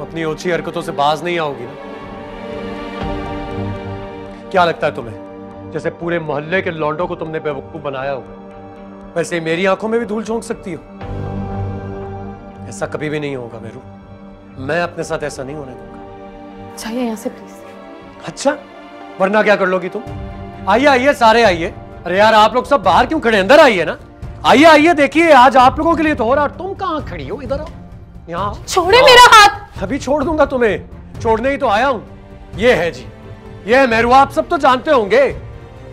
अपनी ओछी हरकतों से बाज नहीं आओगी ना? क्या लगता है तुम्हें? जैसे पूरे मोहल्ले के लौंडों को तुमने बेवकूफ़ बनाया होगा वैसे मेरी आँखों में भी धूल झोंक सकती हो। ऐसा कभी भी नहीं होगा मेरू। मैं अपने साथ ऐसा नहीं होने दूँगा। चाहिए यहाँ से प्लीज़ अच्छा वरना क्या कर लोगी तुम? आइए आइए सारे आइए। अरे यार आप लोग सब बाहर क्यों खड़े? अंदर आइए ना। आइए आइए देखिए आज आप लोगों के लिए तो हो रहा तुम कहाँ खड़ी हो? इधर आओ। यहाँ छोड़े मेरा हाथ। अभी छोड़ दूँगा तुम्हें। छोड़ने ही तो आया हूँ। ये है जी। ये है मेरू आप सब तो जानते होंगे।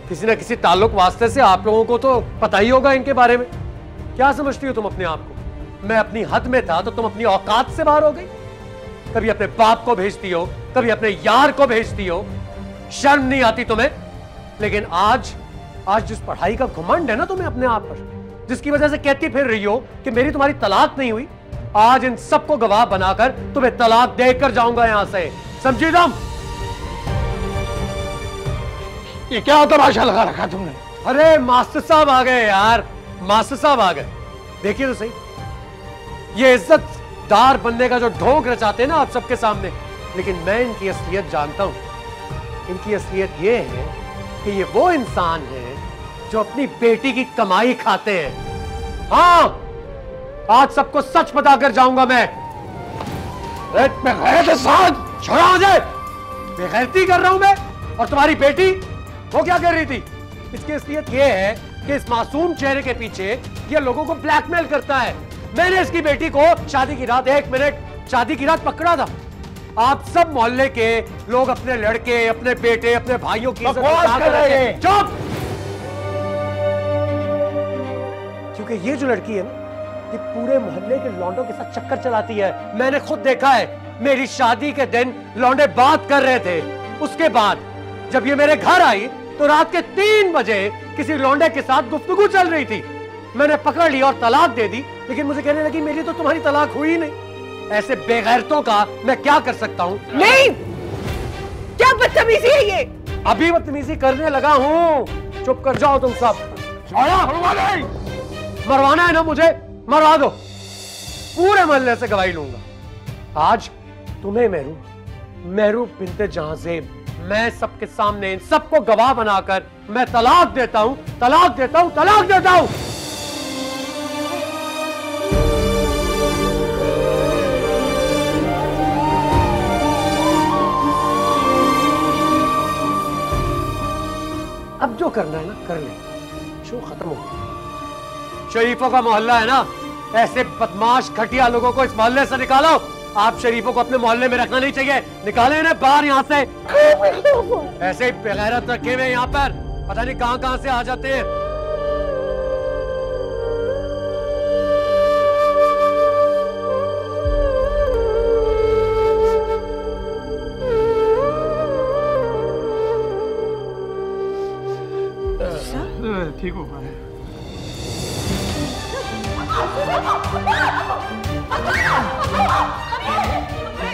किसी ना किसी ताल्लुक वास्ते से आप लोगों को तो पता ही होगा इनके बारे में। क्या समझती हो तुम अपने आप को? मैं अपनी हद में था तो तुम अपनी औकात से बाहर हो गई। कभी अपने बाप को भेजती हो कभी अपने यार को भेजती हो। शर्म नहीं आती तुम्हें। लेकिन आज आज जिस पढ़ाई का घुमंड है ना तुम्हें अपने आप पर, जिसकी वजह से कहती फिर रही हो कि मेरी तुम्हारी तलाक नहीं हुई आज इन सबको गवाह बनाकर तुम्हें तलाक देकर जाऊँगा यहाँ से। समझी तुम ये क्या तमाशा लगा रखा तुमने? अरे मास्टर साहब आ गए यार। मास्टर साहब आ गए। देखिए तो सही। ये इज्जतदार बनने का जो ढोंग रचाते हैं ना आप सबके सामने लेकिन मैं इनकी असलियत जानता हूँ। इनकी असलियत ये है कि ये वो इंसान है जो अपनी बेटी की कमाई खाते हैं। हाँ आज सबको सच बता कर जाऊँगा मैं। छोड़ा मुझे। बेगैरती कर रहा हूँ मैं और तुम्हारी बेटी? वो क्या कर रही थी? इसकी असलियत ये है कि इस मासूम चेहरे के पीछे ये लोगों को ब्लैकमेल करता है। मैंने इसकी बेटी को शादी की रात एक मिनट शादी की रात पकड़ा था। आप सब मोहल्ले के लोग अपने लड़के अपने बेटे अपने भाइयों की। चुप! क्योंकि ये जो लड़की है ना ये पूरे मोहल्ले के लौंडों के साथ चक्कर चलाती है। मैंने खुद देखा है मेरी शादी के दिन लौंडे बात कर रहे थे। उसके बाद जब ये मेरे घर आई तो रात के तीन बजे किसी लौंडे के साथ गुफ्तगू चल रही थी। मैंने पकड़ ली और तलाक दे दी लेकिन मुझे कहने लगी मेरी तो तुम्हारी तलाक हुई नहीं। ऐसे बेगैरतों का मैं क्या कर सकता हूँ? नहीं! क्या बदतमीजी है ये? अभी बदतमीजी करने लगा हूँ। चुप कर जाओ तुम सब। छोड़ा हलवा नहीं मरवाना है ना मुझे? मरवा दो। पूरे मोहल्ले से गवाही लूँगा। आज तुम्हें मेरू मेरू बिनते जहांजेब मैं सबके सामने इन सबको गवाह बनाकर मैं तलाक देता हूँ, तलाक देता हूँ, तलाक देता हूँ। अब जो करना है ना, कर ले। शो खत्म हो गया। शरीफों का मोहल्ला है ना? ऐसे बदमाश घटिया लोगों को इस मोहल्ले से निकालो। आप शरीफों को अपने मोहल्ले में रखना नहीं चाहिए। निकाले ना बाहर यहाँ से। ऐसे ही बेगैरत रखे हुए यहाँ पर। पता नहीं कहाँ कहाँ से आ जाते हैं। ठीक Apa? Apa? Apa? Apa? Apa? Apa? Apa?